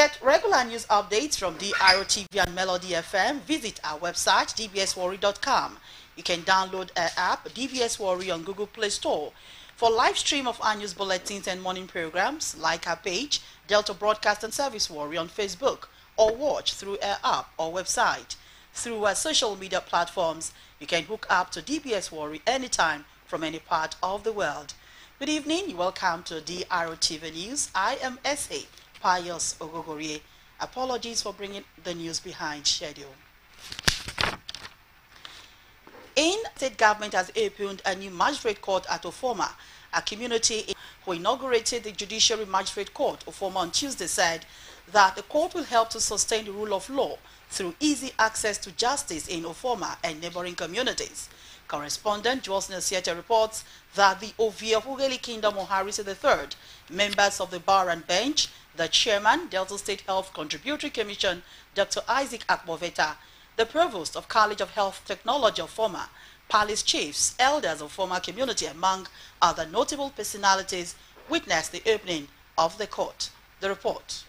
get regular news updates from DRTV and Melody FM, visit our website dbswarri.com. You can download our app DBS Warri on Google Play Store. For live stream of our news bulletins and morning programs, like our page Delta Broadcast and Service Warri on Facebook or watch through our app or website. Through our social media platforms, you can hook up to DBS Warri anytime from any part of the world. Good evening. Welcome to DRTV News. I am SA Pius Ogogorie. Apologies for bringing the news behind schedule. State government has opened a new magistrate court at Ofuoma. A community who inaugurated the Judiciary Magistrate Court, Ofuoma, on Tuesday said that the court will help to sustain the rule of law through easy access to justice in Ofuoma and neighboring communities. Correspondent Jules Nasieta reports that the Ovia Ughelli Kingdom Harris III, members of the bar and bench, the chairman, Delta State Health Contributory Commission, Dr. Isaac Akpoveta, the provost of College of Health Technology of Ofuoma, palace chiefs, elders of former community, among other notable personalities, witnessed the opening of the court. The report.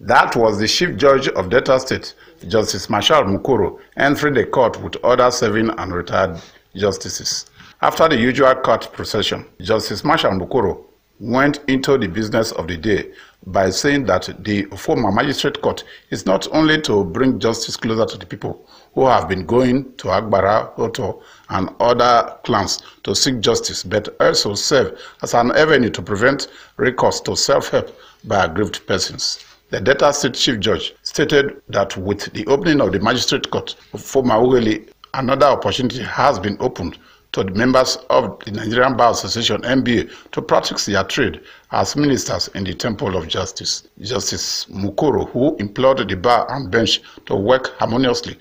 That was the Chief Judge of Delta State, Justice Marshall Umukoro, entering the court with other serving and retired justices. After the usual court procession, Justice Marshall Umukoro went into the business of the day by saying that the former magistrate court is not only to bring justice closer to the people who have been going to Agbarha, Oto, and other clans to seek justice, but also serve as an avenue to prevent recourse to self-help by aggrieved persons. The Delta State Chief Judge stated that with the opening of the magistrate court for Maugali, another opportunity has been opened to the members of the Nigerian Bar Association NBA to practice their trade as ministers in the Temple of Justice. Justice Mukoro, who implored the bar and bench to work harmoniously